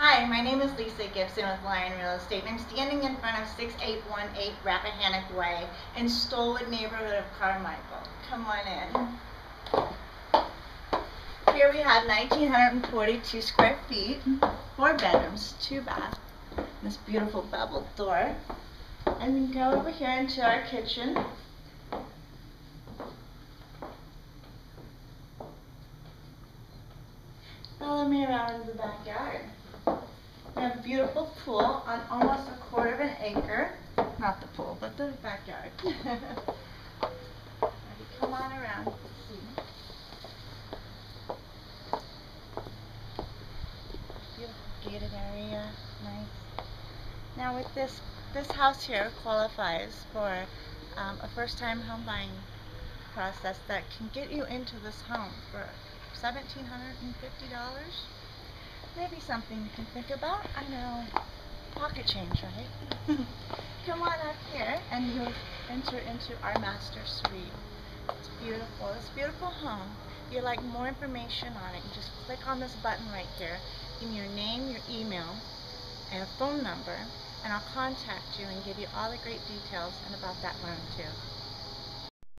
Hi, my name is Lisa Gibson with Lyon Real Estate. I'm standing in front of 6818 Rappahannock Way in Stolwood neighborhood of Carmichael. Come on in. Here we have 1,942 square feet, four bedrooms, two baths, this beautiful beveled door. And we go over here into our kitchen. Follow me around in the backyard. A beautiful pool on almost a quarter of an acre. Not the pool, but the backyard. come on around. See. Beautiful gated area, nice. Now with this, this house here qualifies for um, a first-time home buying process that can get you into this home for $1,750 maybe something you can think about. I know, pocket change, right? Come on up here and you'll enter into our master suite. It's beautiful. It's a beautiful home. If you'd like more information on it, you just click on this button right here. Give me your name, your email, and a phone number, and I'll contact you and give you all the great details and about that loan too.